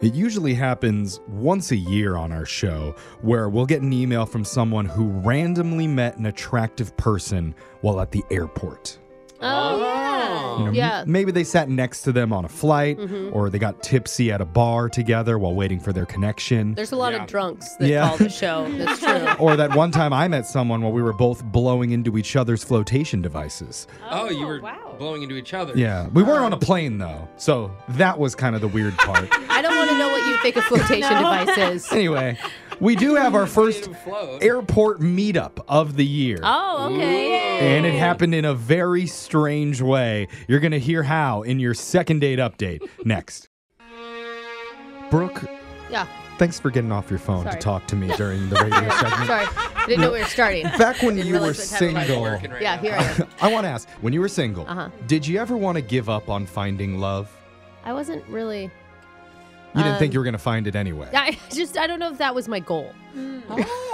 It usually happens once a year on our show where we'll get an email from someone who randomly met an attractive person while at the airport. Oh, yeah. You know, m- yeah. Maybe they sat next to them on a flight mm-hmm. or they got tipsy at a bar together while waiting for their connection. There's a lot Yeah. of drunks that Yeah. call the show. That's true. Or that one time I met someone while we were both blowing into each other's flotation devices. Oh, you oh, were wow. blowing into each other. Yeah, we weren't on a oh. plane though, so that was kind of the weird part. I don't want to know what you think a flotation device is. anyway, we do have our first Made him float. airport meetup of the year. Oh, okay. And it happened in a very strange way. You're going to hear how in your second date update next. Brooke, Yeah. thanks for getting off your phone Sorry. to talk to me during the radio segment. Sorry. I didn't know we were starting. Back when you were realize what time it was. single, right Yeah, now. here I am. I want to ask, when you were single, Uh-huh. did you ever want to give up on finding love? I wasn't really. You didn't think Um, you were going to find it anyway. I just, I don't know if that was my goal.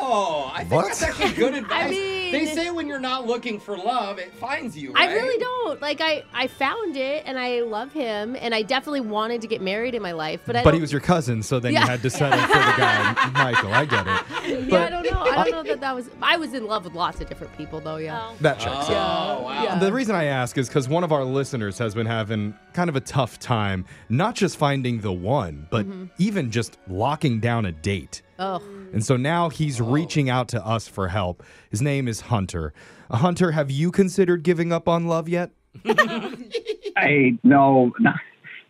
Oh, I think What? that's actually good advice. mean- they say when you're not looking for love, it finds you. I really don't. Like, I, I found it and I love him and I definitely wanted to get married in my life, but I But don't, he was your cousin, so then Yeah. you had to settle for the guy, Michael. I get it. yeah, I don't know. I don't know that that was. I was in love with lots of different people, though. Yeah. That checks Oh, out. wow. Yeah. The reason I ask is because one of our listeners has been having kind of a tough time, not just finding the one, but Mm-hmm. even just locking down a date. Oh, And so now he's reaching out to us for help. His name is Hunter. Uh, Hunter, have you considered giving up on love yet? Hey, no, not,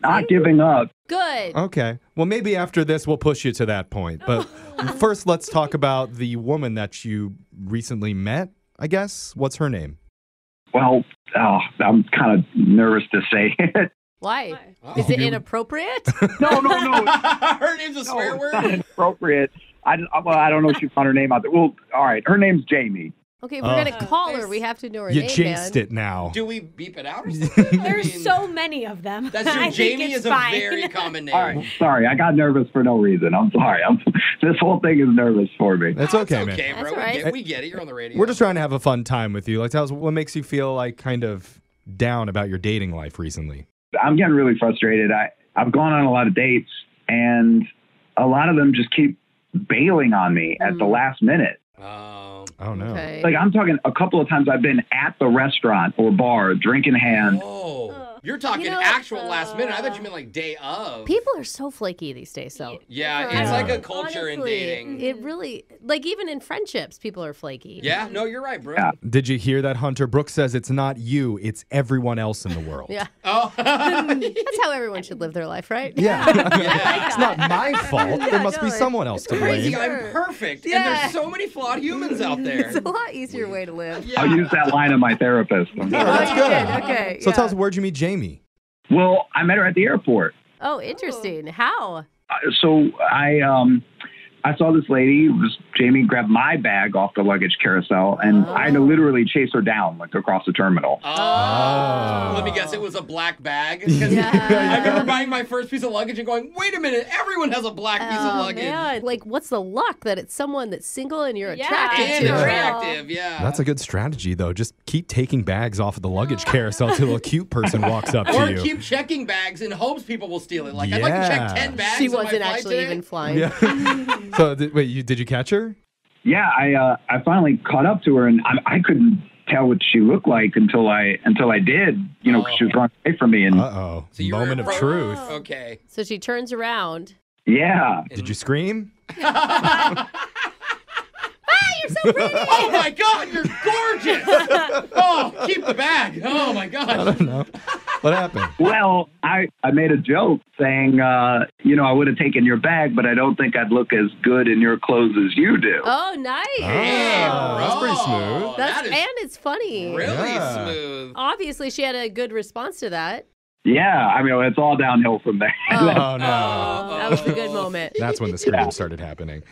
not giving up. good. Okay. Well, maybe after this, we'll push you to that point. But first, let's talk about the woman that you recently met, I guess. What's her name? Well, oh, I'm kind of nervous to say it. Why? Oh. Is it inappropriate? No, no, no. Her name's a no, swear it's not inappropriate. I, uh, well, I don't know if she found her name out there. Well, all right. Her name's Jamie. Okay, if we're Oh. gonna uh, call her. We have to know her You name. jinxed man. it now. Do we beep it out or something? I There's mean, so many of them. That's true. I think Jamie it's is a fine. very common name. All right. Sorry, I got nervous for no reason. I'm sorry. I'm, this whole thing is nervous for me. That's okay, it's man. okay, That's bro. all We, right. get, we get it. You're on the radio. We're just trying to have a fun time with you. Like, tell us what makes you feel like kind of down about your dating life recently. I'm getting really frustrated. I I've gone on a lot of dates, and a lot of them just keep bailing on me at the Mm. last minute. Oh. Oh no. Okay. Like I'm talking a couple of times I've been at the restaurant or bar, drink in hand. Oh. You're talking You know, actual last minute. I thought you uh, meant like day of. People are so flaky these days, though. Yeah, Yeah. it's like a culture in dating. It really, like even in friendships, people are flaky. Yeah, no, you're right, bro. Yeah. Did you hear that, Hunter? Brooke says it's not you, it's everyone else in the world. Yeah. Oh. That's how everyone should live their life, right? Yeah. yeah. it's not my fault. Yeah, there must be someone else to Crazy, blame. I'm perfect. And Yeah. there's so many flawed humans out there. It's a lot easier way to live. Yeah. I'll use that line of my therapist. Oh, that's good. Okay. So yeah. tell us, where'd you meet Jamie? Well, I met her at the airport. Oh, interesting. How? Uh, So I um I saw this lady. Was Jamie grab my bag off the luggage carousel, and oh. I had to literally chase her down like across the terminal. Oh. Oh. Let me guess, it was a black bag. Yeah. I remember buying my first piece of luggage and going, wait a minute, everyone has a black piece of Oh, luggage. man. Like, what's the luck that it's someone that's single and you're Yeah. attracted And to? attractive, yeah. That's a good strategy, though. Just keep taking bags off of the luggage oh. carousel till a cute person walks up or to you. keep checking bags in hopes people will steal it. Like, I'd like to check 10 bags She on my wasn't flight actually today. even flying. Yeah. So did, wait, you did you catch her? Yeah, I uh, I finally caught up to her, and I, I couldn't tell what she looked like until I until I did. You know, 'cause she was running away from me, and Uh oh. So Moment of appro- truth. Okay. So she turns around. yeah, Did you scream? ah, You're so pretty. Oh my God, you're gorgeous! oh, keep the bag. Oh my God! I God. don't know. What happened? Well, I, I made a joke saying, uh, you know, I would have taken your bag, but I don't think I'd look as good in your clothes as you do. Oh, nice. Oh, that's pretty smooth. That's that is and it's funny. really Yeah. smooth. Obviously, she had a good response to that. Yeah, I mean, it's all downhill from there. Oh. Oh no. Oh. That was a good moment. That's when the scream started happening.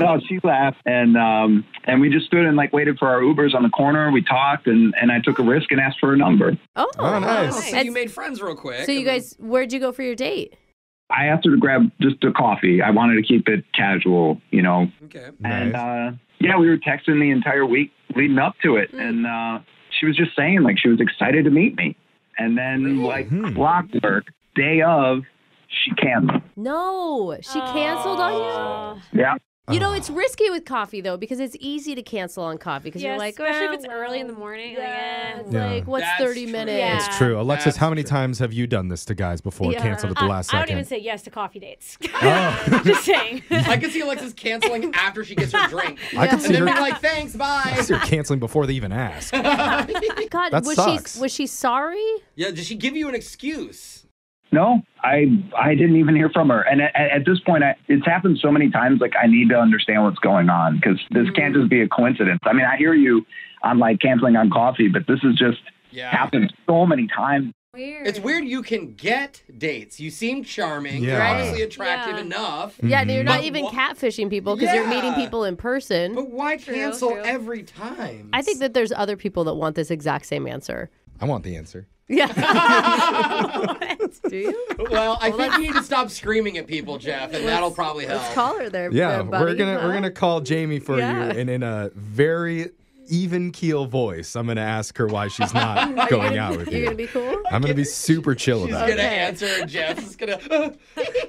No, she laughed, and um, and we just stood and like waited for our Ubers on the corner. We talked, and and I took a risk and asked for her number. Oh, Oh, nice. So And you made friends real quick. so you guys, where'd you go for your date? I asked her to grab just a coffee. I wanted to keep it casual, you know. Okay. And Nice. uh, yeah, we were texting the entire week leading up to it, Mm. and uh, she was just saying like she was excited to meet me. And then like Hmm. clockwork, day of, she canceled. No, she canceled on you. Yeah. You know, it's risky with coffee though because it's easy to cancel on coffee because Yeah, you're like, especially "Oh, if it's early in the morning. Yeah, Like, eh. it's Yeah. like what's That's 30 true. minutes? Yeah. It's true. Alexis, That's how many true. times have you done this to guys before? Yeah. Canceled at the Uh, last I don't second. even say yes to coffee dates. Oh. Just saying. I can see Alexis canceling after she gets her drink. I can see And then her. be like, thanks, bye. You're canceling before they even ask. God, That was sucks. she was she sorry? yeah, did she give you an excuse? No, I I didn't even hear from her. And at, at this point, I, it's happened so many times. Like I need to understand what's going on because this can't just be a coincidence. I mean, I hear you on like canceling on coffee, but this has just Yeah. happened so many times. Weird. It's weird you can get dates. You seem charming. You're Yeah. obviously attractive Yeah. enough. Yeah, Mm-hmm. you're not even wha- catfishing people because you're meeting people in person. But why True, cancel true. every time? I think that there's other people that want this exact same answer. I want the answer. Yeah. Do you? Well, I think you need to stop screaming at people, Jeff, and that'll probably help. Let's call her there. Yeah, there, buddy, we're gonna we're gonna call Jamie for Yeah. you, and in a very even keel voice, I'm gonna ask her why she's not going out with You're you. gonna be cool. I'm gonna be super chill She's about gonna answer, and Jeff is gonna.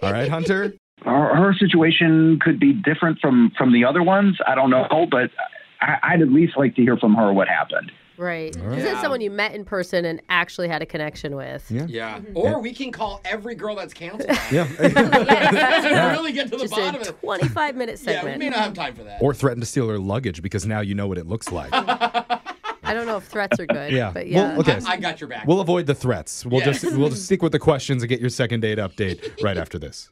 All right, Hunter. Her, her situation could be different from from the other ones. I don't know, but I, I'd at least like to hear from her what happened. Right. right. Is that Yeah. someone you met in person and actually had a connection with? Yeah. yeah. Mm-hmm. Or we can call every girl that's canceled. Yeah. really get to the Just bottom a of it. 25 minute segment. Yeah, we may not have time for that. or threaten to steal her luggage because now you know what it looks like. I don't know if threats are good. Yeah. But Well, okay. I got your back. We'll avoid the threats. We'll Yes. just we'll just stick with the questions and get your second date update right after this.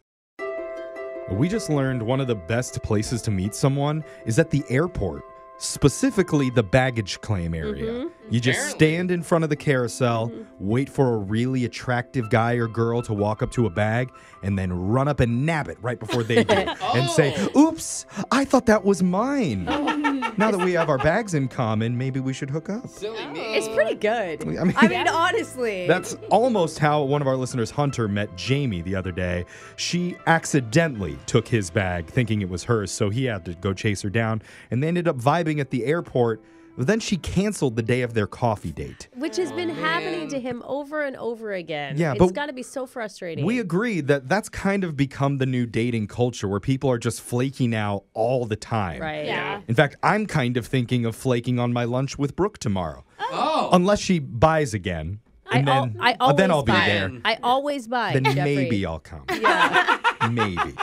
We just learned one of the best places to meet someone is at the airport, specifically the baggage claim area. Mm-hmm. You just Apparently. stand in front of the carousel, mm-hmm. wait for a really attractive guy or girl to walk up to a bag, and then run up and nab it right before they do and say, Oh. "Oops, I thought that was mine." Oh, now that we have our bags in common, maybe we should hook up. Silly me. it's pretty good. I mean- I mean, honestly. That's almost how one of our listeners, Hunter, met Jamie the other day. She accidentally took his bag thinking it was hers, so he had to go chase her down, and they ended up vibing at the airport. But then she canceled the day of their coffee date. which has been happening to him over and over again. Yeah, it's but got to be so frustrating. We agree that that's kind of become the new dating culture where people are just flaking out all the time. right. Yeah. In fact, I'm kind of thinking of flaking on my lunch with Brooke tomorrow. Oh. Unless she buys again. And I al- then, I uh, then I'll always be there. I always buy. Then Jeffrey. maybe I'll come. Yeah. Maybe.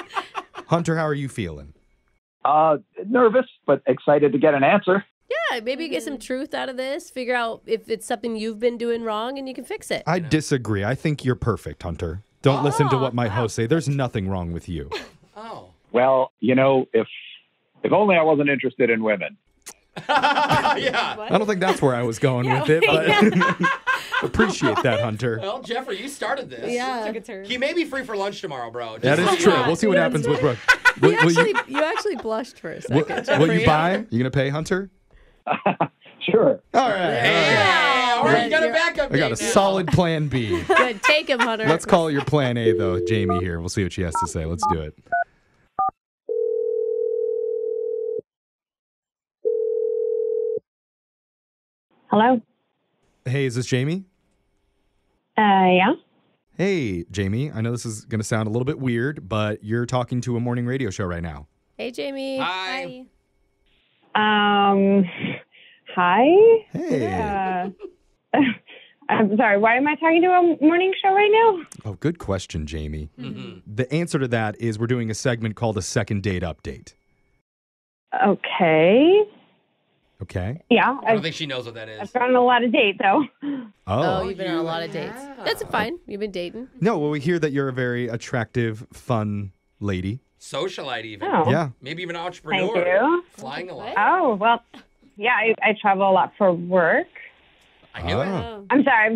Hunter, how are you feeling? Uh, nervous, but excited to get an answer. Yeah. Maybe you get some mm-hmm. truth out of this. Figure out if it's something you've been doing wrong, and you can fix it. I disagree. I think you're perfect, Hunter. Don't listen to what my hosts say. There's nothing wrong with you. Oh. Well, you know, if if only I wasn't interested in women. yeah. I don't think that's where I was going with it, but appreciate that, Hunter. Well, Jeffrey, you started this. yeah. Took a turn. He may be free for lunch tomorrow, bro. Just That so is you true. know. We'll see what happens with Brooke. Will, You actually, you, you actually blushed for a will, second. will you Jeffrey. buy? You gonna pay, Hunter? Sure. All right. Hey, all right, you got a You're- backup. I got a now. solid plan B. Good. Take him, Hunter. Let's call your plan A, though, Jamie. Here, we'll see what she has to say. Let's do it. Hello. Hey, is this Jamie? Uh, yeah. Hey, Jamie. I know this is gonna sound a little bit weird, but you're talking to a morning radio show right now. Hey, Jamie. Hi. Um. Hi. Hey. Uh, I'm sorry. Why am I talking to a morning show right now? Oh, good question, Jamie. Mhm. The answer to that is we're doing a segment called a second date update. Okay. Okay. Yeah. I don't I've, think she knows what that is. I've gone on a lot of dates though. Oh, Oh. you've been on a lot of dates. have. That's fine. You've been dating. No, well, we hear that you're a very attractive, fun lady. Socialite, even. Oh. Yeah. Maybe even an Thank entrepreneur. you. Flying a lot. Oh well. Yeah. I, I travel a lot for work. I knew it. Ah. I'm sorry. I'm,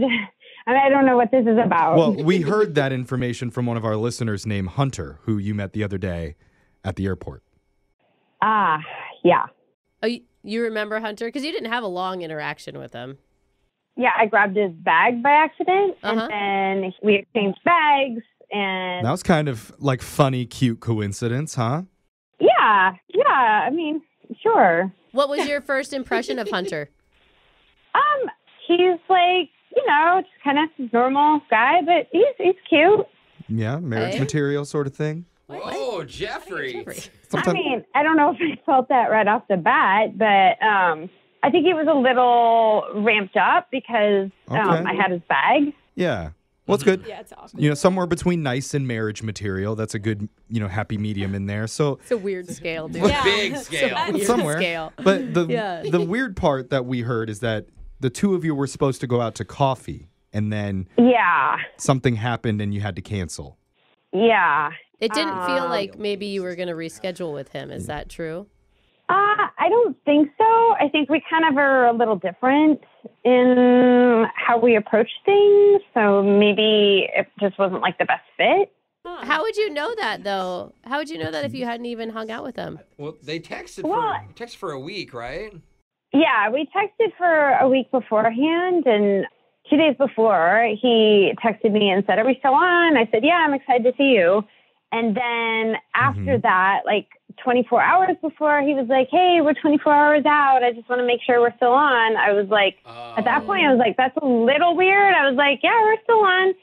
I, mean, I don't know what this is about. Well, we heard that information from one of our listeners named Hunter, who you met the other day at the airport. ah. Yeah. Oh, you, you remember Hunter? Because you didn't have a long interaction with him. Yeah. I grabbed his bag by accident, Uh-huh. and then we exchanged bags. And That was kind of like funny, cute coincidence, huh? yeah. Yeah. I mean, sure. What was your first impression of Hunter? Um, he's like, you know, just kind of normal guy, but he's he's cute. Yeah, marriage Hey? material sort of thing. Oh, Jeffrey. Jeffrey. I mean, I don't know if I felt that right off the bat, but um, I think he was a little ramped up because um, I had his bag. Yeah. Well, it's good. Yeah, it's awesome. You know, somewhere between nice and marriage material. That's a good, you know, happy medium in there. So It's a weird scale, dude. Yeah. Big scale. Weird somewhere. scale. But the Yeah. the weird part that we heard is that the two of you were supposed to go out to coffee and then Yeah, something happened and you had to cancel. yeah. It didn't feel Um, like maybe you were going to reschedule with him. Is that true? Uh, I don't think so. I think we kind of are a little different in how we approach things. So maybe it just wasn't like the best fit. How would you know that though? How would you know that if you hadn't even hung out with them? Well, they texted Well- for texted for a week, right? Yeah, we texted for a week beforehand, and two days before, he texted me and said, Are we still on? I said, Yeah, I'm excited to see you. And then after mm-hmm. that, like 24 hours before, he was like, Hey, we're 24 hours out. I just want to make sure we're still on. I was like, At that point, I was like, That's a little weird. I was like, Yeah, we're still on.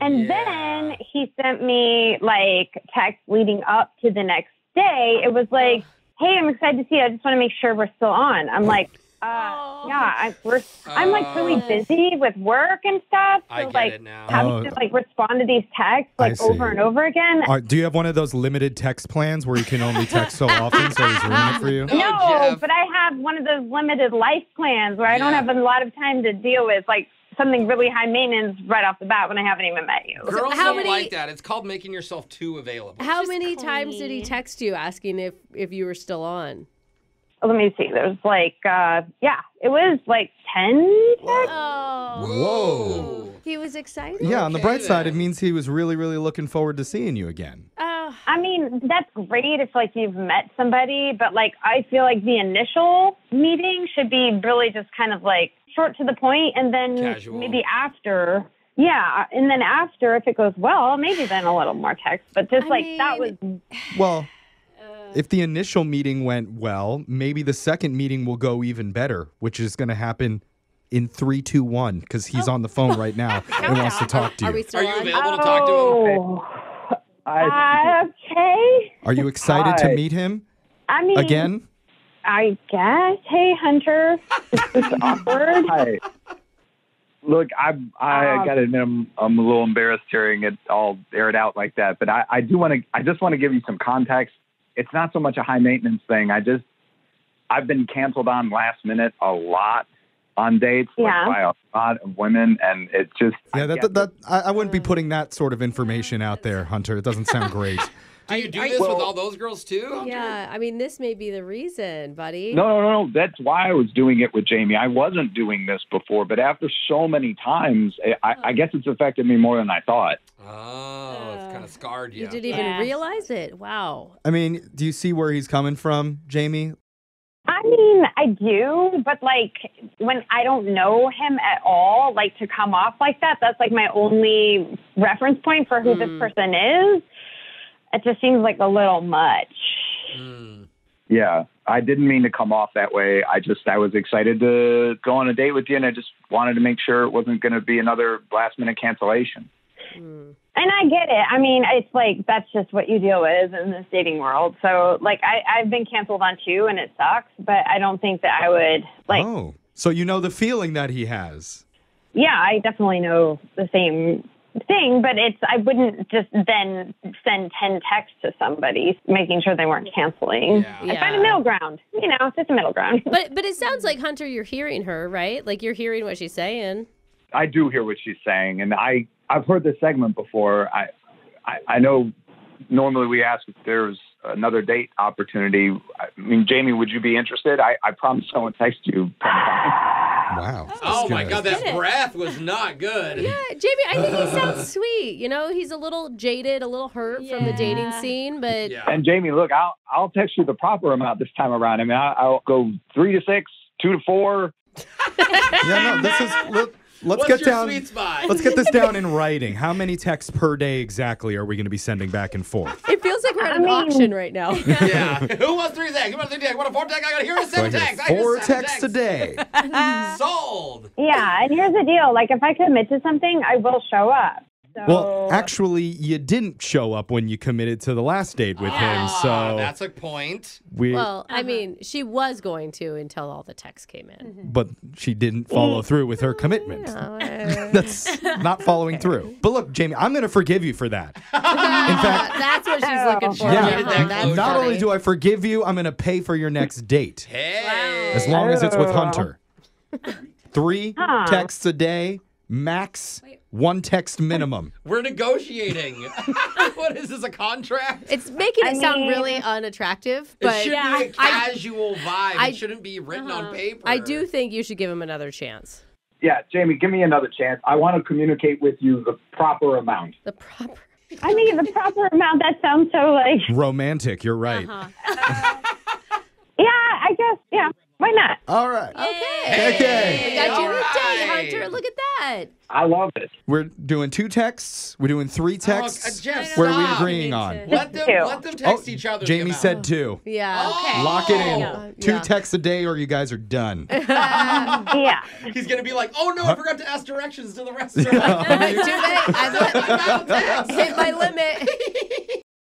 And Yeah. then he sent me like text leading up to the next day. It was like, "Hey, I'm excited to see you. I just want to make sure we're still on." I'm like, uh, "Yeah, I, we're." I'm like really busy with work and stuff. So I get like it now. having Oh. to like respond to these texts I like see. over and over again. Are, do you have one of those limited text plans where you can only text so often so he's ruining it for you? No, no, Jeff. but I have one of those limited life plans where I don't Yeah. have a lot of time to deal with like something really high maintenance right off the bat when I haven't even met you. Girls how don't many- like that. It's called making yourself too available. How just many times did he text you asking if if you were still on? Let me see. There's like, uh, yeah, it was like 10 texts. Oh, Whoa. he was excited. Yeah, on the bright side, it means he was really, really looking forward to seeing you again. Oh, I mean, that's great if like you've met somebody, but like I feel like the initial meeting should be really just kind of like short to the point and then Casual. maybe after. Yeah, and then after, if it goes well, maybe then a little more text. But just I like that was Well, if the initial meeting went well, maybe the second meeting will go even better, which is going to happen in three, two, one, because he's on the phone right now and wants to talk to you. are we you. still Are you on? available to talk to him? oh, I, uh, okay. Are you excited to meet him I mean, again? I guess. Hey, Hunter, This is awkward? Hi. Look, I I Um, gotta admit I'm I'm a little embarrassed hearing it all aired out like that, but I I do want to I just want to give you some context. It's not so much a high maintenance thing. I just I've been canceled on last minute a lot on dates like, by a lot of women, and it just I Yeah, that, that, that I, I wouldn't be putting that sort of information out there, Hunter. It doesn't sound great. Do you do Are- this Well- with all those girls too? Yeah, I mean, this may be the reason, buddy. No, no, no, no. That's why I was doing it with Jamie. I wasn't doing this before, but after so many times, eh, I, I guess it's affected me more than I thought. Oh, it's kind of scarred you. You didn't even Yeah. realize it. Wow. I mean, do you see where he's coming from, Jamie? I mean, I do, but like when I don't know him at all, like to come off like that, that's like my only reference point for who Hmm. this person is. It just seems like a little much. Mm. Yeah, I didn't mean to come off that way. I just I was excited to go on a date with you, and I just wanted to make sure it wasn't going to be another last minute cancellation. Mm. And I get it. I mean, it's like that's just what you deal with in this dating world. So, like, I, I've been canceled on too, and it sucks. But I don't think that I would like. oh, so you know the feeling that he has. Yeah, I definitely know the same thing, but it's I wouldn't just then send ten texts to somebody making sure they weren't canceling. Yeah. I find a middle ground. You know, just a middle ground. But but it sounds like Hunter, you're hearing her, right? Like you're hearing what she's saying. I do hear what she's saying, and I I've heard this segment before. I I, I know normally we ask if there's another date opportunity. I mean, Jamie, would you be interested? I, I promise I won't text you. Wow. Oh my good. God, that breath was not good. Yeah, Jamie, I think he sounds sweet. You know, he's a little jaded, a little hurt from the dating scene, but Yeah. And Jamie, look, I'll I'll text you the proper amount this time around. I mean, I, I'll go three to six, two to four. Yeah, no, this is. Let, let's What's get your down. sweet spot? Let's get this down in writing. How many texts per day exactly are we going to be sending back and forth? it feels like we're at I an mean- auction right now. yeah. Who wants three texts? Who wants three texts? What a four text? I got to hear a seven hear text. I hear four seven texts a day. Sold. yeah, and here's the deal: like, if I commit to something, I will show up. So Well, actually, you didn't show up when you committed to the last date with him, Ah, so that's a point. we. Well, I mean, she was going to until all the texts came in. but she didn't follow through with her commitment. Uh, That's not following through. But look, Jamie, I'm going to forgive you for that. In fact, that's what she's looking for. yeah, Needed that That's closure. not only do I forgive you, I'm going to pay for your next date. Hey. As long as it's with Hunter. Three Huh. texts a day, max one text minimum. We're negotiating. what is this, a contract? It's making it I sound mean- really unattractive, It but should be a I- casual vibe. I- it shouldn't be written on uh-huh. paper. I do think you should give him another chance. Yeah, Jamie, give me another chance. I want to communicate with you the proper amount. The proper. I mean, the proper amount. That sounds so like. Romantic, you're right. Yeah, I guess. Yeah, why not? All right. Okay. Okay. We got you a All date. Hunter. Look at that. I love it. We're doing two texts. We're doing three Oh, texts. uh, Jeff, Where are we agreeing on? Let them, Two. let them text each other. Oh, Jamie said two. Yeah. Okay. Lock it in. Yeah. Two Yeah. texts a day, or you guys are done. Yeah. He's gonna be like, "Oh no, I forgot to ask directions to the restaurant." Too late. I've let- hit my limit.